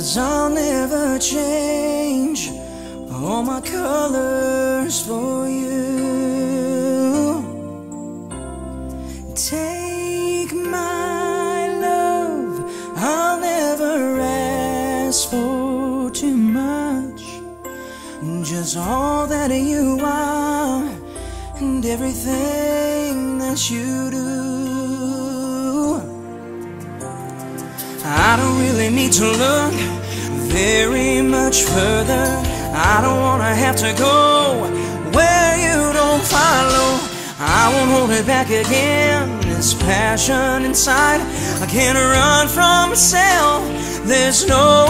Cause I'll never change all my colors for you. Take my love, I'll never ask for too much. Just all that you are and everything that you do. I don't really need to look very much further. I don't wanna have to go where you don't follow. I won't hold it back again. This passion inside, I can't run from myself. There's nowhere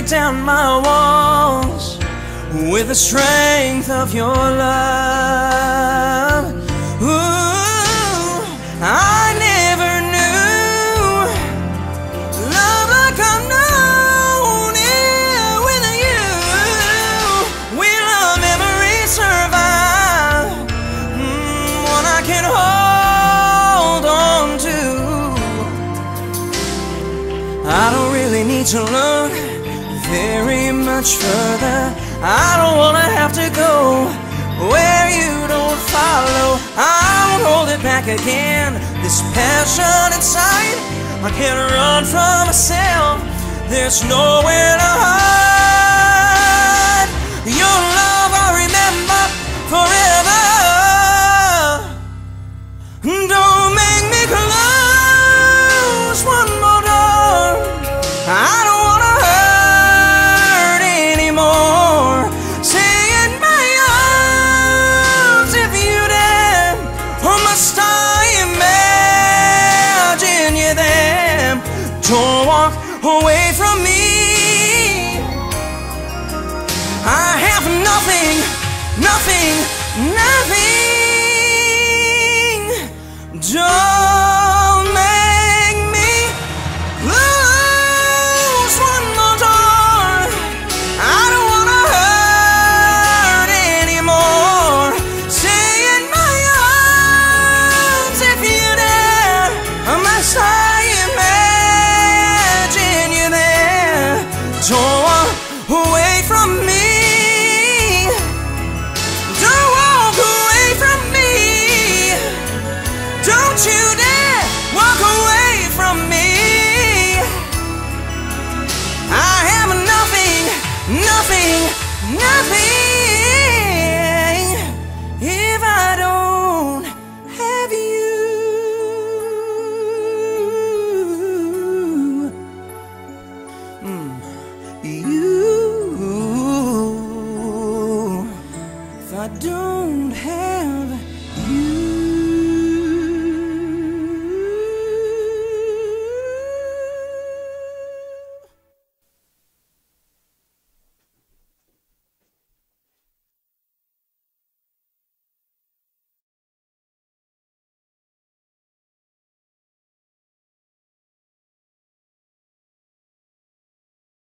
break down my walls with the strength of your love. Ooh, I never knew love like I've known it with you. Will our memories survive? Mm, one I can hold on to. I don't really need to look very much further. I don't wanna have to go where you don't follow. I won't hold it back again. This passion inside, I can't run from myself. There's nowhere to hide. Don't walk away from me. I have nothing, nothing, nothing. Nothing, nothing,